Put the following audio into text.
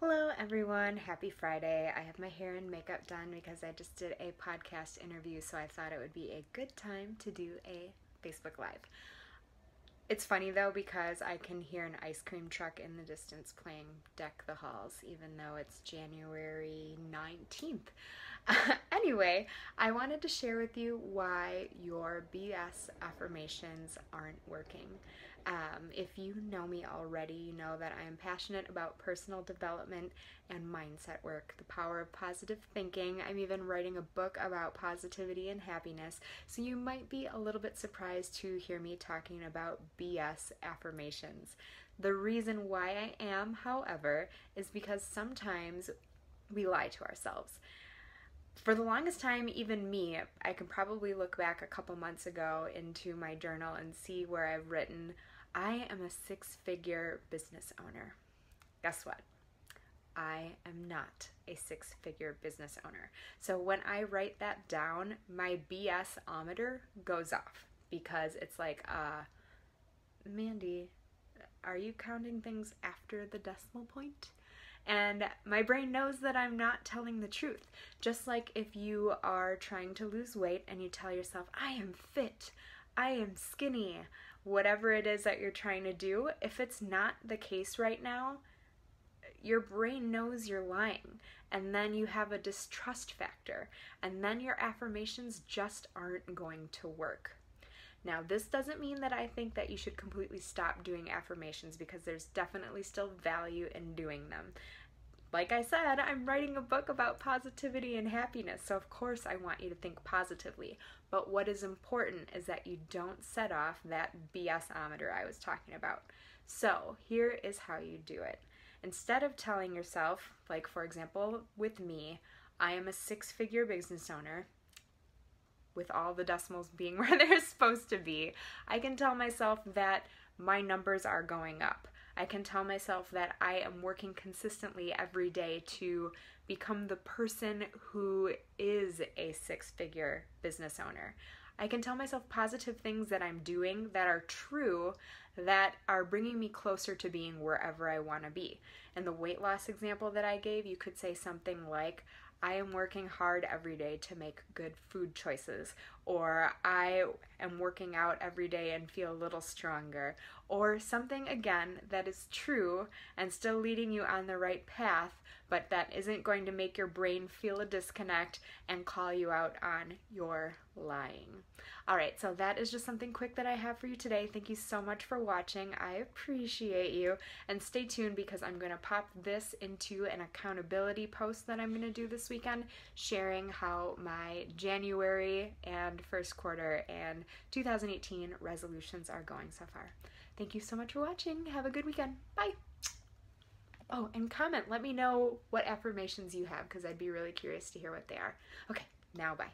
Hello, everyone. Happy Friday. I have my hair and makeup done because I just did a podcast interview, so I thought it would be a good time to do a Facebook Live. It's funny though because I can hear an ice cream truck in the distance playing Deck the Halls, even though it's January 19th. anyway, I wanted to share with you why your BS affirmations aren't working. Um, if you know me already, you know that I am passionate about personal development and mindset work, the power of positive thinking. I'm even writing a book about positivity and happiness, so you might be a little bit surprised to hear me talking about BS affirmations. The reason why I am, however, is because sometimes we lie to ourselves for the longest time, even me, I can probably look back a couple months ago into my journal and see where I've written, I am a six figure business owner. Guess what? I am not a six figure business owner. So when I write that down, my BS ometer goes off because it's like, uh, Mandie, are you counting things after the decimal point? And my brain knows that I'm not telling the truth. Just like if you are trying to lose weight and you tell yourself, I am fit, I am skinny, whatever it is that you're trying to do, if it's not the case right now, your brain knows you're lying. And then you have a distrust factor. And then your affirmations just aren't going to work. Now, this doesn't mean that I think that you should completely stop doing affirmations because there's definitely still value in doing them. Like I said, I'm writing a book about positivity and happiness, so of course I want you to think positively. But what is important is that you don't set off that BSometer I was talking about. So, here is how you do it. Instead of telling yourself, like for example, with me, I am a six figure business owner, with all the decimals being where they're supposed to be, I can tell myself that my numbers are going up. I can tell myself that I am working consistently every day to become the person who is a six figure business owner. I can tell myself positive things that I'm doing that are true that are bringing me closer to being wherever I want to be. In the weight loss example that I gave, you could say something like, I am working hard every day to make good food choices, or I am working out every day and feel a little stronger, or something again that is true and still leading you on the right path, but that isn't going to make your brain feel a disconnect and call you out on your lying. All right, so that is just something quick that I have for you today. Thank you so much for watching. I appreciate you. And stay tuned because I'm going to pop this into an accountability post that I'm going to do this weekend, sharing how my January and first quarter and 2018 resolutions are going so far. Thank you so much for watching. Have a good weekend. Bye. Oh, and comment. Let me know what affirmations you have because I'd be really curious to hear what they are. Okay, now bye.